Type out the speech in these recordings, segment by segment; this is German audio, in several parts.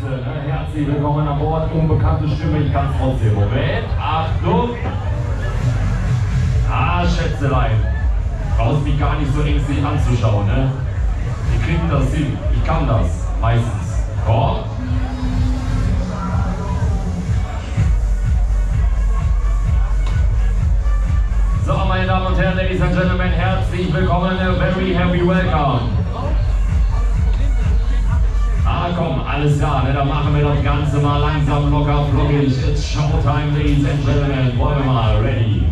Schätze, ne? herzlich willkommen an Bord. Unbekannte Stimme, ich kann es trotzdem. Moment, Achtung! Ah, Schätzelein. Brauchst mich gar nicht so ängstlich anzuschauen, ne? Ich krieg das hin. Ich kann das. Meistens. Komm. So, meine Damen und Herren, Ladies and Gentlemen, herzlich willkommen. A very happy welcome. Ah komm, alles klar, ne, dann machen wir das Ganze mal langsam locker flockig. It's Showtime, Ladies and Gentlemen. Wollen wir mal, ready?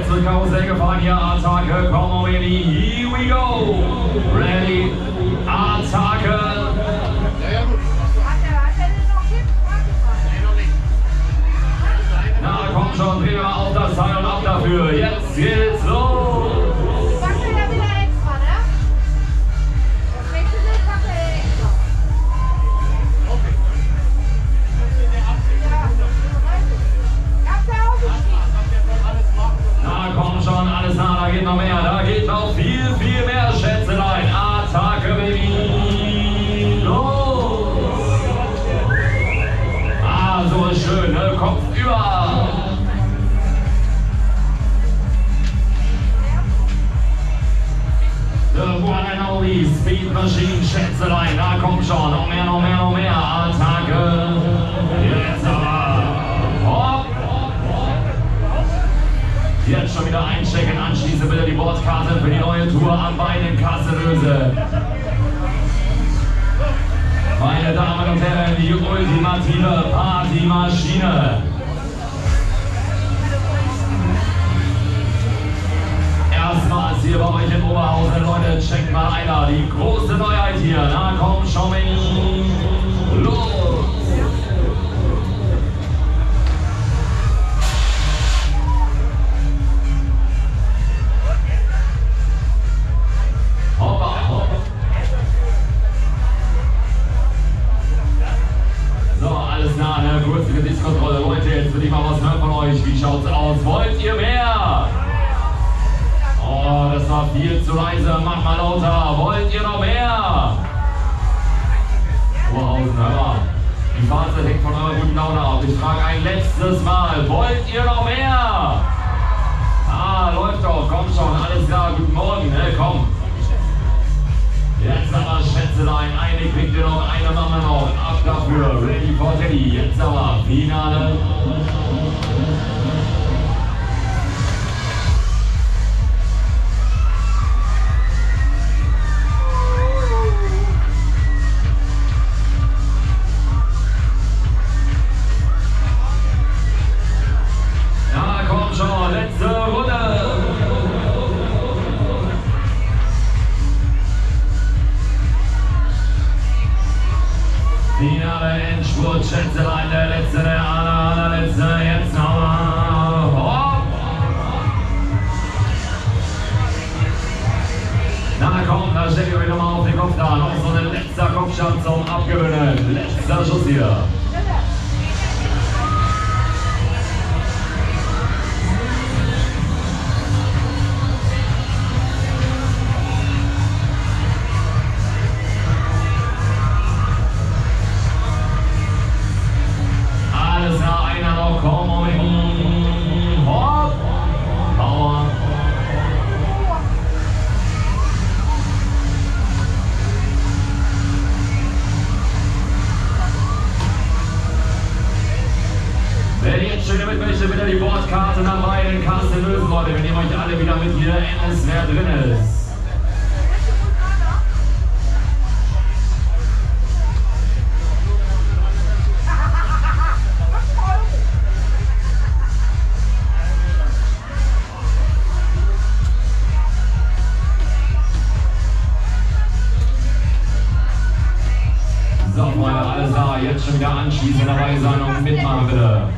Jetzt wird Karussell gefahren. Hier, Attacke, baby, here we go. Ready, Attacke. Na, komm schon, wir mal auf das Teil und ab dafür. Jetzt geht's einchecken, anschließend bitte die Bordkarte für die neue Tour am Bein in Kasselöse. Meine Damen und Herren, die ultimative Partymaschine. Erstmals hier bei euch in Oberhausen, Leute, checkt mal einer. Die große Neuheit hier. Na komm, schau mich. Kurze Gesichtskontrolle. Leute, jetzt will ich mal was hören von euch. Wie schaut's aus? Wollt ihr mehr? Oh, das war viel zu leise. Macht mal lauter. Wollt ihr noch mehr? Oberhausen, hör mal. Die Phase hängt von eurer guten Laune ab. Ich frage ein letztes Mal. Wollt ihr noch mehr? الذي ينزع فينا Schwarz am Abgewöhnen. Letzter Schuss hier. Die Bordkarte nach beiden Kasten lösen, Leute. Wir nehmen euch alle wieder mit hier, Ennis, wer drin ist. Freunde. Alles da, jetzt schon wieder anschließen, dabei sein und mitmachen bitte.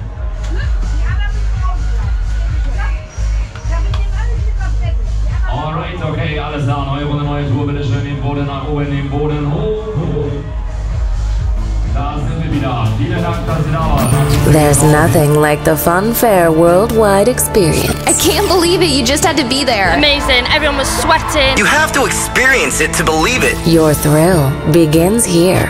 Alright, okay, alles da. Neue Runde, neue Tour. Bitte schön den Boden nach oben, den Boden hoch. Da sind wir wieder. Vielen Dank, dass Sie da waren. There's nothing like the Funfair worldwide experience. I can't believe it. You just had to be there. Amazing. Everyone was sweating. You have to experience it to believe it. Your thrill begins here.